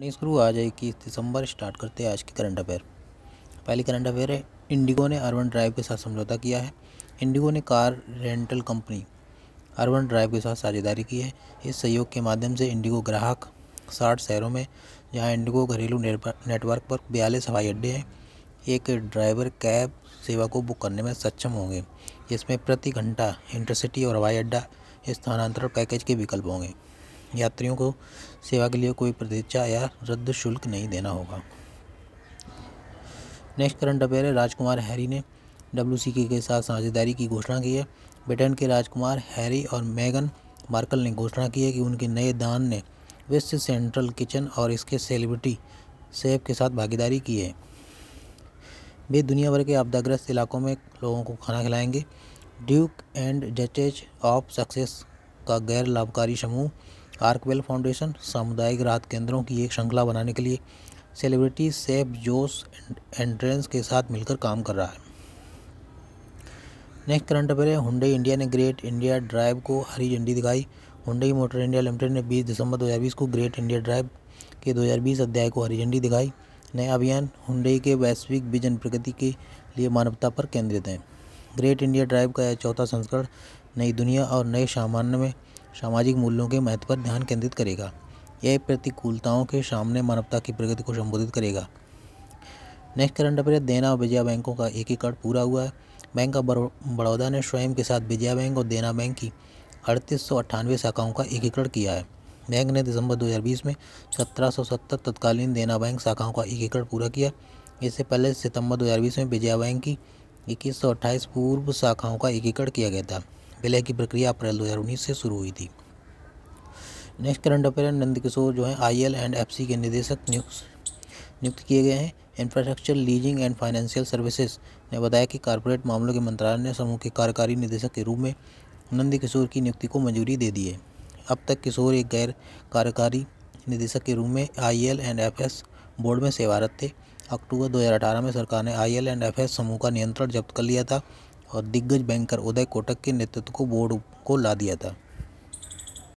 Money शुरू आज इक्कीस दिसंबर स्टार्ट करते हैं आज की करंट अफेयर। पहली करंट अफेयर है, इंडिगो ने अर्बन ड्राइव के साथ समझौता किया है। इंडिगो ने car rental company Urban Drive के साथ साझेदारी की है। इस सहयोग के माध्यम से इंडिगो ग्राहक साठ शहरों में, जहाँ इंडिगो घरेलू नेटवर्क पर बयालीस हवाई अड्डे हैं, एक ड्राइवर कैब सेवा को बुक करने में सक्षम होंगे। जिसमें प्रति घंटा इंटरसिटी और हवाई अड्डा स्थानांतरण पैकेज के विकल्प होंगे। यात्रियों को सेवा के लिए कोई प्रतीक्षा या रद्द शुल्क नहीं देना होगा। नेक्स्ट करंट अफेयर है, राजकुमार हैरी ने डब्ल्यू के साथ साझेदारी की घोषणा की है। ब्रिटेन के राजकुमार हैरी और मेगन मार्कल ने घोषणा की है कि उनके नए दान ने विश्व सेंट्रल किचन और इसके सेलिब्रिटी सेफ़ के साथ भागीदारी की है। वे दुनिया भर के आपदाग्रस्त इलाकों में लोगों को खाना खिलाएँगे। Duke and Duchess of Sussex का गैर लाभकारी समूह आर्कवेल फाउंडेशन सामुदायिक राहत केंद्रों की एक श्रृंखला बनाने के लिए सेलिब्रिटी सेफ़ जोस एंट्रेंस के साथ मिलकर काम कर रहा है। नेक्स्ट करंट अफेयर है हुंडई इंडिया ने ग्रेट इंडिया ड्राइव को हरी झंडी दिखाई। हुंडई मोटर इंडिया लिमिटेड ने 20 दिसंबर 2020 को ग्रेट इंडिया ड्राइव के 2020 अध्याय को हरी झंडी दिखाई। नया अभियान हुंडई के वैश्विक विजन प्रगति के लिए मानवता पर केंद्रित है। ग्रेट इंडिया ड्राइव का यह चौथा संस्करण नई दुनिया और नए सामान्य में सामाजिक मूल्यों के महत्व पर ध्यान केंद्रित करेगा। यह प्रतिकूलताओं के सामने मानवता की प्रगति को संबोधित करेगा। नेक्स्ट करंट अफेयर, देना और विजया बैंकों का एकीकरण पूरा हुआ है। बैंक ऑफ़ बड़ौदा ने स्वयं के साथ विजया बैंक और देना बैंक की अड़तीस शाखाओं का एकीकरण किया है। बैंक ने दिसंबर 2020 में 1770 तत्कालीन देना बैंक शाखाओं का एकीकरण पूरा किया। इससे पहले सितंबर 2020 में विजया बैंक की इक्कीस पूर्व शाखाओं का एकीकरण किया गया था। विलय की प्रक्रिया अप्रैल 2019 से शुरू हुई थी। Next current affair Nand Kishore जो है आईएल एंड एफसी के निदेशक नियुक्त नियुक्त किए गए हैं। Infrastructure Leasing and Financial Services ने बताया कि कारपोरेट मामलों के मंत्रालय ने समूह के कार्यकारी निदेशक के रूप में नंद किशोर की नियुक्ति को मंजूरी दे दी है। अब तक किशोर एक गैर कार्यकारी निदेशक के रूप में आईएल एंड एफएस बोर्ड में सेवारत थे। अक्टूबर 2018 में सरकार ने आईएल एंड एफएस समूह का नियंत्रण जब्त कर लिया था। और दिग्गज बैंकर उदय कोटक के नेतृत्व को बोर्ड को ला दिया था।